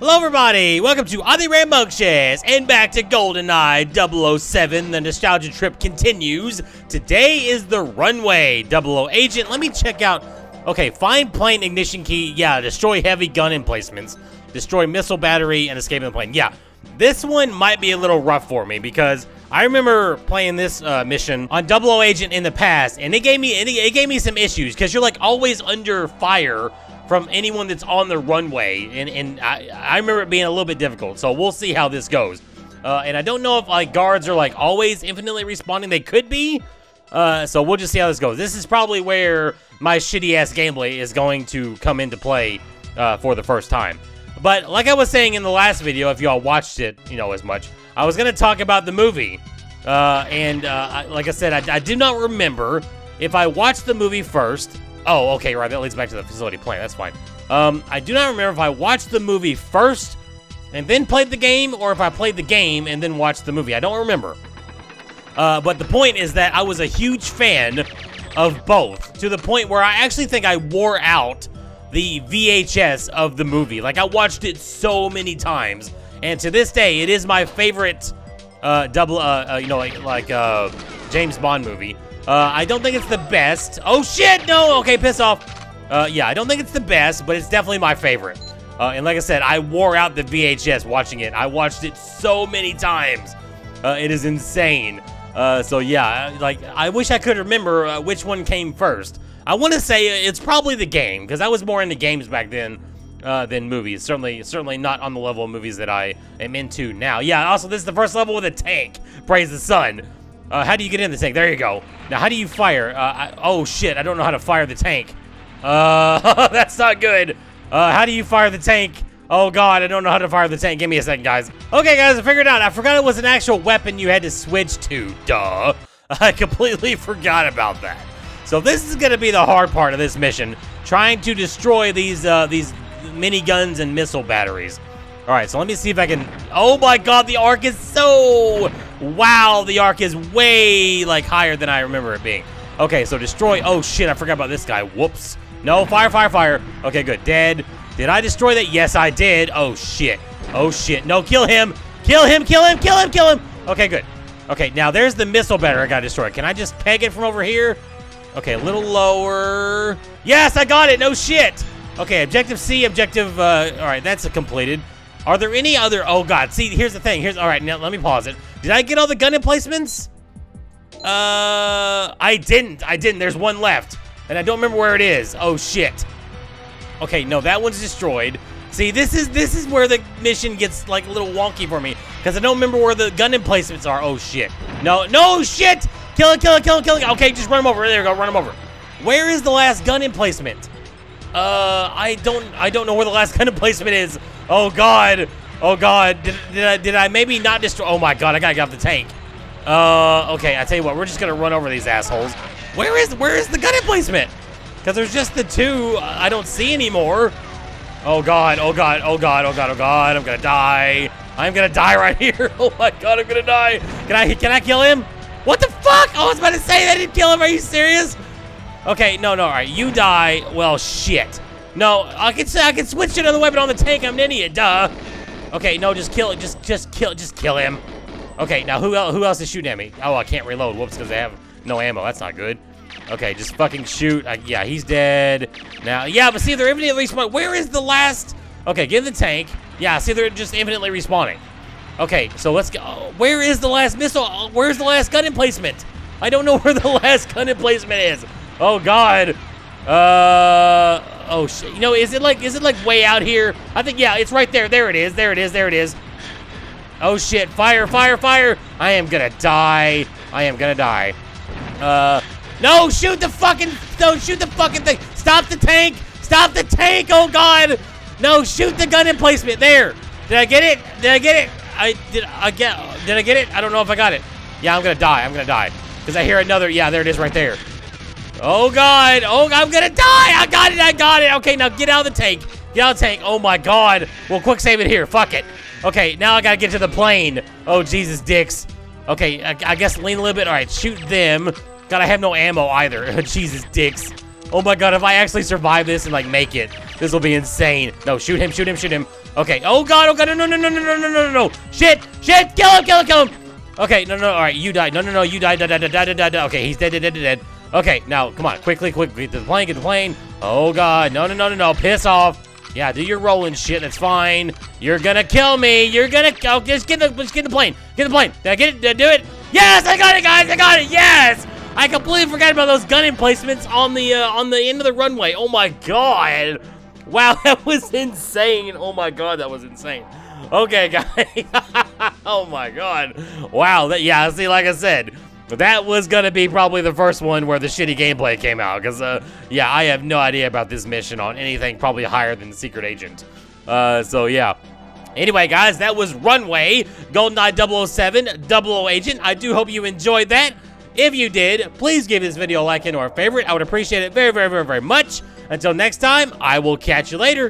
Hello everybody, welcome to Oddly Rambunctious, and back to GoldenEye 007. The nostalgia trip continues. Today is the runway 00 agent. Let me check out, okay, find plane ignition key. Yeah, destroy heavy gun emplacements. Destroy missile battery and escape the plane. Yeah, this one might be a little rough for me because I remember playing this uh, mission on 00 agent in the past, and it gave me, it, it gave me some issues because you're like always under fire from anyone that's on the runway, and, and I, I remember it being a little bit difficult, so we'll see how this goes. Uh, and I don't know if like guards are like always infinitely responding. They could be, uh, so we'll just see how this goes. This is probably where my shitty-ass gameplay is going to come into play uh, for the first time. But like I was saying in the last video, if y'all watched it, you know, as much, I was going to talk about the movie. Uh, and uh, like I said, I, I do not remember if I watched the movie first Oh, okay, right. That leads back to the facility plan. That's fine. Um, I do not remember if I watched the movie first and then played the game, or if I played the game and then watched the movie. I don't remember. Uh, but the point is that I was a huge fan of both, to the point where I actually think I wore out the VHS of the movie. Like, I watched it so many times, and to this day, it is my favorite uh, double, uh, uh you know, like, like uh, James Bond movie. Uh, I don't think it's the best. Oh, shit, no. Okay, piss off. Uh, yeah, I don't think it's the best, but it's definitely my favorite. Uh, and like I said, I wore out the VHS watching it. I watched it so many times. Uh, it is insane. Uh, so yeah, like, I wish I could remember uh, which one came first. I want to say it's probably the game, because I was more into games back then than movies. Certainly, certainly not on the level of movies that I am into now. Yeah, also, this is the first level with a tank. Praise the sun. Uh, how do you get in the tank? There you go. Now, how do you fire? Uh, I, oh, shit. I don't know how to fire the tank. Uh, that's not good. Uh, how do you fire the tank? Oh, God. I don't know how to fire the tank. Give me a second, guys. Okay, guys. I figured out. I forgot it was an actual weapon you had to switch to. Duh. I completely forgot about that. So this is going to be the hard part of this mission. Trying to destroy these, uh, these mini guns and missile batteries. All right, so let me see if I can... Oh, my God. The arc is so Wow, the arc is way, like, higher than I remember it being. Okay, so destroy. Oh, shit, I forgot about this guy. Whoops. No, fire, fire, fire. Okay, good. Dead. Did I destroy that? Yes, I did. Oh, shit. Oh, shit. No, kill him. Kill him, kill him, kill him, kill him. Okay, good. Okay, now there's the missile battery I got destroyed. Can I just peg it from over here? Okay, a little lower. Yes, I got it. No shit. Okay, objective C, objective, uh, all right, that's completed. Are there any other, oh God, see, here's the thing. Here's, all right, now let me pause it. Did I get all the gun emplacements? Uh, I didn't. I didn't. There's one left. And I don't remember where it is. Oh, shit. Okay, no, that one's destroyed. See, this is this is where the mission gets, like, a little wonky for me. Because I don't remember where the gun emplacements are. Oh, shit. No, no, shit! Kill it, kill it, kill it, kill it. Okay, just run him over. There we go, run him over. Where is the last gun emplacement? Uh, I don't, I don't know where the last gun emplacement is. Oh, God. Oh god, did, did, I, did I maybe not destroy? Oh my god, I gotta get off the tank. Uh, okay, I tell you what, we're just gonna run over these assholes. Where is where is the gun emplacement? Because there's just the two I don't see anymore. Oh god, oh god, oh god, oh god, oh god, I'm gonna die. I'm gonna die right here. Oh my god, I'm gonna die. Can I can I kill him? What the fuck? I was about to say I didn't kill him. Are you serious? Okay, no, no, all right, you die. Well, shit. No, I can I can switch to another weapon on the tank. I'm an idiot. Duh. Okay, no, just kill it. Just, just kill, just kill him. Okay, now who else? Who else is shooting at me? Oh, I can't reload. Whoops, because they have no ammo. That's not good. Okay, just fucking shoot. Uh, yeah, he's dead. Now, yeah, but see, they're infinitely respawning. Where is the last? Okay, give the tank. Yeah, see, they're just infinitely respawning. Okay, so let's go. Where is the last missile? Where's the last gun emplacement? I don't know where the last gun emplacement is. Oh God. Uh. Oh shit. You know, is it like is it like way out here? I think yeah, it's right there. There it is. There it is. There it is. Oh shit. Fire, fire, fire. I am gonna die. I am gonna die. Uh no, shoot the fucking don't shoot the fucking thing. Stop the tank. Stop the tank. Oh god. No, shoot the gun emplacement. There. Did I get it? Did I get it? I did I get did I get it? I don't know if I got it. Yeah, I'm gonna die. I'm gonna die. Because I hear another, yeah, there it is right there. Oh, God. Oh, I'm going to die. I got it. I got it. Okay, now get out of the tank. Get out of the tank. Oh, my God. We'll quick save it here. Fuck it. Okay, now I got to get to the plane. Oh, Jesus, dicks. Okay, I, I, guess lean a little bit. All right, shoot them. God, I have no ammo either. Jesus, dicks. Oh my god, if I actually survive this and like make it, this will be insane. No, shoot him, shoot him, shoot him. Okay. Oh god, oh god, no, no, no, no, no, no, no, no, no. Shit, shit, kill him, kill him, kill him. Okay, no, no, all right, you died. No, no, no, you died, died, died, died, died, died, died. Okay, he's dead, dead, dead, dead. Okay, now, come on, quickly, quickly, get the plane, get the plane. Oh god, no, no, no, no, no, piss off. Yeah, do your rolling shit. That's fine. You're gonna kill me. You're gonna. Oh, just get the. Just get the plane. Get the plane. Did I get it? Did I do it? Yes, I got it, guys. I got it. Yes. I completely forgot about those gun emplacements on the uh, on the end of the runway. Oh my god. Wow, that was insane. Oh my god, that was insane. Okay, guys. oh my god. Wow. That, yeah. See, like I said, that was gonna be probably the first one where the shitty gameplay came out, because, uh, yeah, I have no idea about this mission on anything probably higher than Secret Agent. Uh, so, yeah. Anyway, guys, that was Runway, GoldenEye 007, 00 Agent. I do hope you enjoyed that. If you did, please give this video a like and or a favorite. I would appreciate it very, very, very, very much. Until next time, I will catch you later.